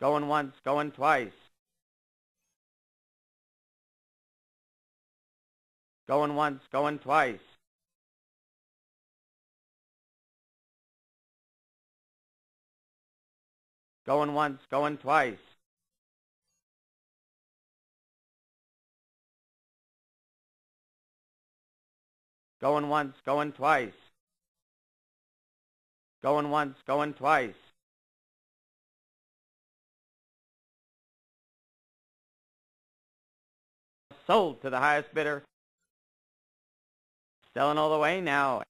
Going once, going twice. Going once, going twice. Going once, going twice. Going once, going twice. Going once, going twice. Sold to the highest bidder. Selling all the way now.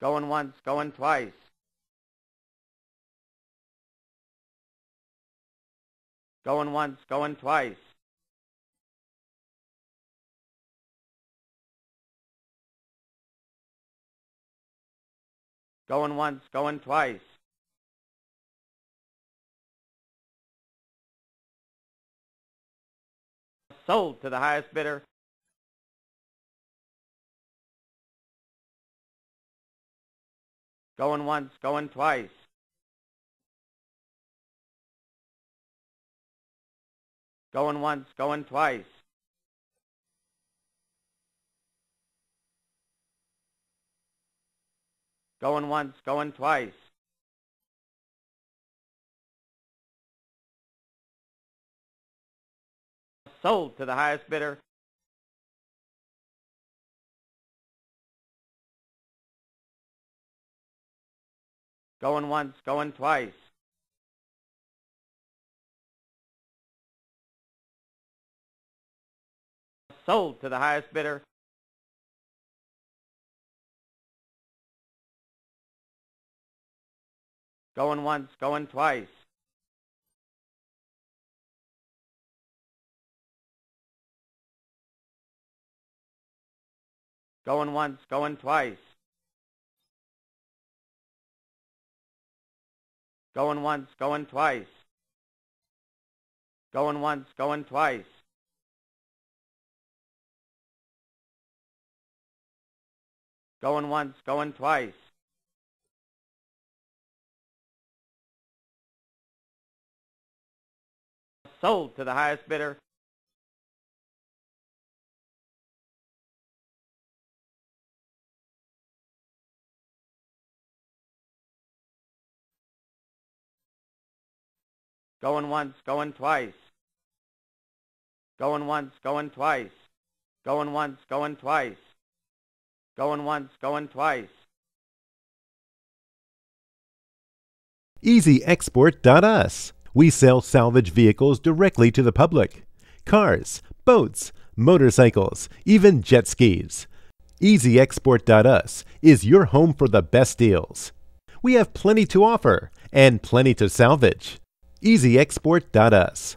Going once, going twice. Going once, going twice. Going once, going twice. Sold to the highest bidder. Going once, going twice. Going once, going twice. Going once, going twice. Sold to the highest bidder. Going once, going twice. Sold to the highest bidder. Going once, going twice. Going once, going twice. Going once, going twice. Going once, going twice. Going once, going twice. Sold to the highest bidder. Going once, going twice. Going once, going twice. Going once, going twice. Going once, going twice. EasyExport.us. We sell salvage vehicles directly to the public. Cars, boats, motorcycles, even jet skis. EasyExport.us is your home for the best deals. We have plenty to offer and plenty to salvage. EasyExport.us.